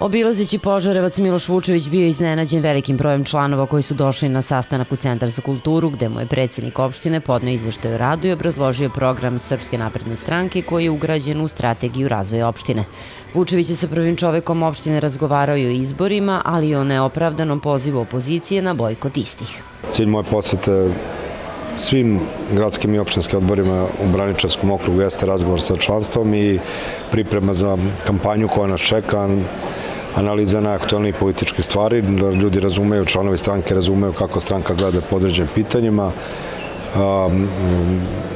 Obilazeći Požarevac, Miloš Vučević bio iznenađen velikim brojem članova koji su došli na sastanak u Centar za kulturu, gde mu je predsednik opštine podneo izvoštaj o radu i obrazložio program Srpske napredne stranke koji je ugrađen u strategiju razvoja opštine. Vučević je sa prvim čovekom opštine razgovarao i o izborima, ali i o neopravdanom pozivu opozicije na bojkot istih. Cilj moje posete svim gradskim i opštinskim odborima u Braničevskom okrugu jeste razgovor sa članstvom i priprema za kampanju koja nas čeka, analiza najaktualnijih političkih stvari, da ljudi razumeju, članovi stranke razumeju kako stranka gleda po određenim pitanjima,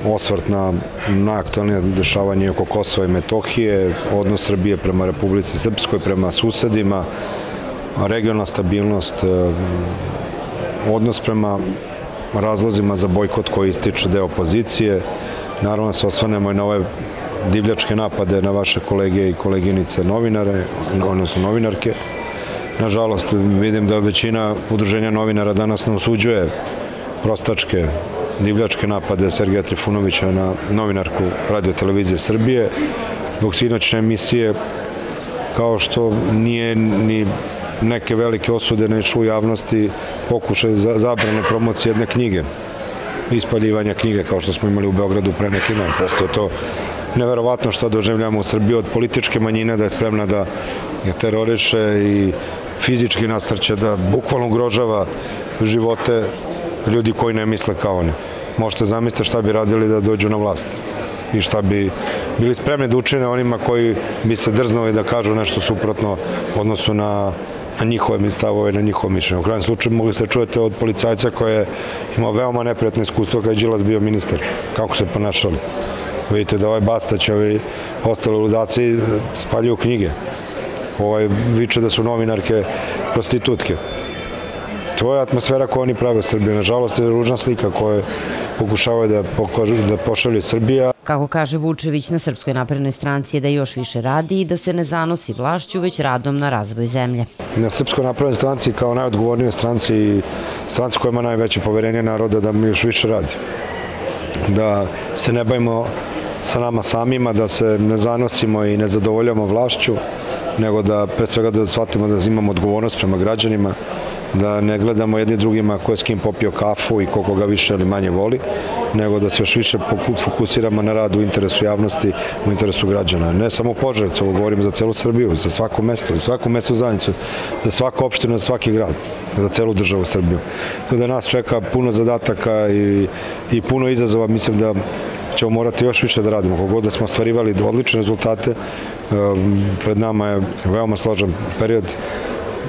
osvrt na najaktualnije dešavanje oko Kosova i Metohije, odnos Srbije prema Republici Srpskoj, prema susedima, regionalna stabilnost, odnos prema razlozima za bojkot koji ističe deo opozicije. Naravno se osvanemo i na ove divljačke napade na vaše kolege i koleginice novinare, odnosno novinarke. Nažalost, vidim da većina udruženja novinara danas ne osuđuje prostačke divljačke napade Sergeja Trifunovića na novinarku radio televizije Srbije zbog sinoćne emisije kao što nije ni neke velike osude išlo u javnosti pokušaj za, zabrane promocije jedne knjige ispaljivanja knjige kao što smo imali u Beogradu pre neki dan. Prosto je to neverovatno što doživljamo u Srbiji od političke manjine da je spremna da je teroriše i fizički nasrće, da bukvalno ugrožava živote ljudi koji ne misle kao oni. Možete zamisliti šta bi radili da dođu na vlast i šta bi bili spremni da učine onima koji bi se drznuli da kažu nešto suprotno odnosu na na njihove stavove, na njihovo mišljenje. U krajem slučaju mogli se čujete od policajca koje je imao veoma neprijatno iskustvo kada je Đilas bio ministar. Kako se ponašali. Vidite da ovaj Bastać, ovi ostali ludaci spaljuju knjige. Ovaj viče da su novinarke prostitutke. To je atmosfera koju oni prave u Srbiji. Nažalost, je ružna slika koja pokušavaju da, pokažu, da pošalju Srbija. Kako kaže Vučević na Srpskoj naprednoj stranci je da još više radi i da se ne zanosi vlašću, već radom na razvoju zemlje. Na Srpskoj naprednoj stranci kao najodgovornijoj stranci i stranci koja ima najveće poverenje naroda da mi još više radi. Da se ne bavimo sa nama samima, da se ne zanosimo i ne zadovoljamo vlašću, nego da pre svega da shvatimo da imamo odgovornost prema građanima, da ne gledamo jedni drugima ko je s kim popio kafu i koliko ga više ili manje voli, nego da se još više fokusiramo na rad u interesu javnosti, u interesu građana. Ne samo Požarevca, ovo govorim za celu Srbiju, za svako mesto, za svaku mesto zajednicu, za svaku opštinu, za svaki grad, za celu državu Srbiju. Da nas čeka puno zadataka i, i puno izazova, mislim da ćemo morati još više da radimo. Kogod da smo ostvarivali odlične rezultate, pred nama je veoma složan period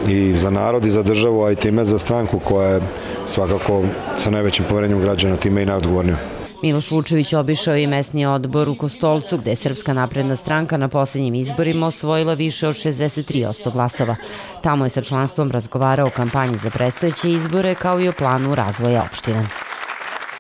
i za narod i za državu, a i time za stranku koja je svakako sa najvećim poverenjem građana time i najodgovornija. Miloš Vučević obišao je mesni odbor u Kostolcu, gde je Srpska napredna stranka na poslednjim izborima osvojila više od 63% glasova. Tamo je sa članstvom razgovarao o kampanji za prestojeće izbore kao i o planu razvoja opštine.